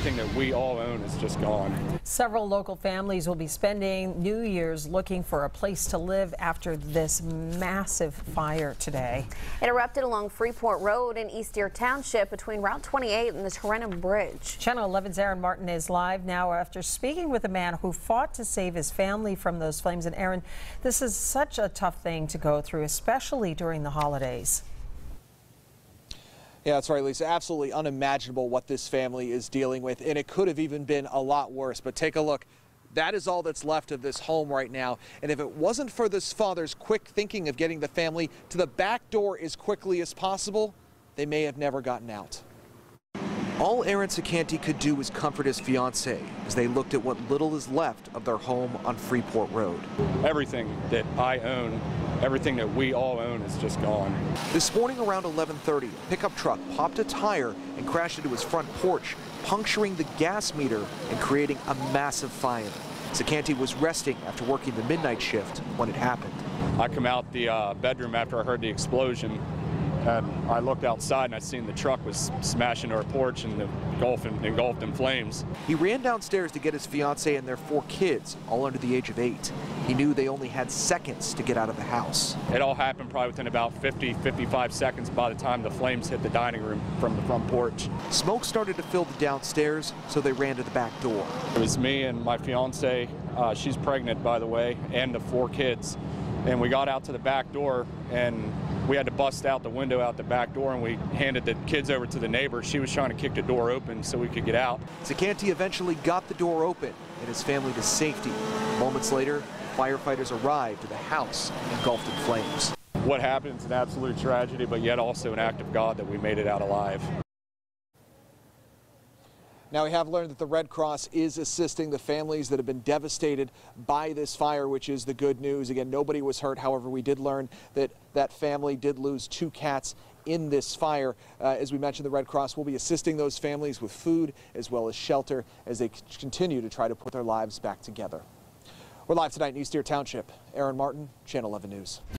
everything that we all own is just gone. Several local families will be spending New Year's looking for a place to live after this massive fire today. It erupted along Freeport Road in East Deer Township between Route 28 and the Tarentum Bridge. Channel 11's Aaron Martin is live now after speaking with a man who fought to save his family from those flames. And Aaron, this is such a tough thing to go through, especially during the holidays. Yeah, that's right, Lisa. Absolutely unimaginable what this family is dealing with, and it could have even been a lot worse. But take a look. That is all that's left of this home right now. And if it wasn't for this father's quick thinking of getting the family to the back door as quickly as possible, they may have never gotten out. All Aaron Sacanti could do was comfort his fiancee as they looked at what little is left of their home on Freeport Road. Everything that I own, everything that we all own is just gone. This morning around 11:30, a pickup truck popped a tire and crashed into his front porch, puncturing the gas meter and creating a massive fire. Sacanti was resting after working the midnight shift when it happened. I come out the uh, bedroom after I heard the explosion and I looked outside and I seen the truck was smashing our porch and engulfed in, engulfed in flames. He ran downstairs to get his fiancee and their four kids, all under the age of eight. He knew they only had seconds to get out of the house. It all happened probably within about 50, 55 seconds by the time the flames hit the dining room from the front porch. Smoke started to fill the downstairs, so they ran to the back door. It was me and my fiance, uh, she's pregnant by the way, and the four kids. And we got out to the back door and we had to bust out the window out the back door and we handed the kids over to the neighbor. She was trying to kick the door open so we could get out. Sacanti eventually got the door open and his family to safety. Moments later, firefighters arrived at the house engulfed in flames. What happened is an absolute tragedy, but yet also an act of God that we made it out alive. Now, we have learned that the Red Cross is assisting the families that have been devastated by this fire, which is the good news. Again, nobody was hurt. However, we did learn that that family did lose two cats in this fire. Uh, as we mentioned, the Red Cross will be assisting those families with food as well as shelter as they continue to try to put their lives back together. We're live tonight in East Deer Township. Aaron Martin, Channel 11 News.